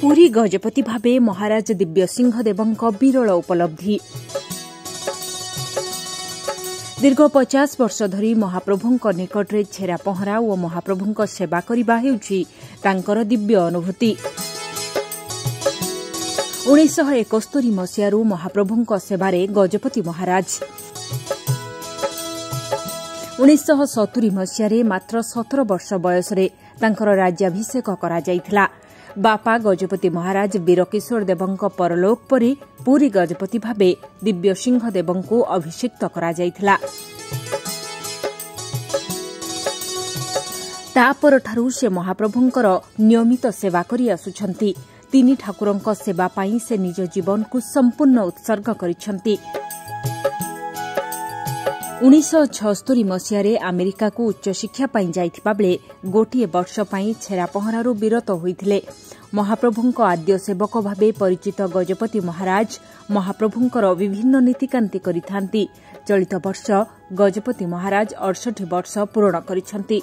ପୁରୀ ଗଜପତି ଭାବେ ମହାରାଜ ଦିବ୍ୟସିଂହ ଦେବଙ୍କ ବିରଳ ଉପଲବ୍ଧି। ଦୀର୍ଘ ପଚାଶ ବର୍ଷ ଧରି ମହାପ୍ରଭୁଙ୍କ ନିକଟରେ ଛେରା ପହଁରା ଓ ମହାପ୍ରଭୁଙ୍କ ସେବା କରିବା ହେଉଛି ତାଙ୍କର ଦିବ୍ୟ ଅନୁଭୂତି। ଉଣେଇଶହ ଏକସ୍ତରୀ ମସିହାରୁ ମହାପ୍ରଭୁଙ୍କ ସେବାରେ ଗଜପତି ମହାରାଜ ଉଣେଇଶହ ସତୁରୀ ମସିହାରେ ମାତ୍ର ସତର ବର୍ଷ ବୟସରେ ତାଙ୍କର ରାଜ୍ୟାଭିଷେକ କରାଯାଇଥିଲା। ବାପା ଗଜପତି ମହାରାଜ ବୀରକିଶୋର ଦେବଙ୍କ ପରଲୋକ ପରେ ପୁରୀ ଗଜପତି ଭାବେ ଦିବ୍ୟସିଂହ ଦେବଙ୍କୁ ଅଭିଷିକ୍ତ କରାଯାଇଥିଲା। ତାପରଠାରୁ ସେ ମହାପ୍ରଭୁଙ୍କର ନିୟମିତ ସେବା କରି ଆସୁଛନ୍ତି। ତିନି ଠାକୁରଙ୍କ ସେବା ପାଇଁ ସେ ନିଜ ଜୀବନକୁ ସମ୍ପୂର୍ଣ୍ଣ ଉତ୍ସର୍ଗ କରିଛନ୍ତି। ଉଣେଇଶହ ଛଅସ୍ତରୀ ମସିହାରେ ଆମେରିକାକୁ ଉଚ୍ଚଶିକ୍ଷା ପାଇଁ ଯାଇଥିବା ବେଳେ ଗୋଟିଏ ବର୍ଷ ପାଇଁ ଛେରା ପହଁରାରୁ ବିରତ ହୋଇଥିଲେ। ମହାପ୍ରଭୁଙ୍କ ଆଦ୍ୟ ସେବକ ଭାବେ ପରିଚିତ ଗଜପତି ମହାରାଜ ମହାପ୍ରଭୁଙ୍କର ବିଭିନ୍ନ ନୀତିକାନ୍ତି କରିଥାନ୍ତି। ଚଳିତ ବର୍ଷ ଗଜପତି ମହାରାଜ ଅଡ଼ଷଠି ବର୍ଷ ପୂରଣ କରିଛନ୍ତି।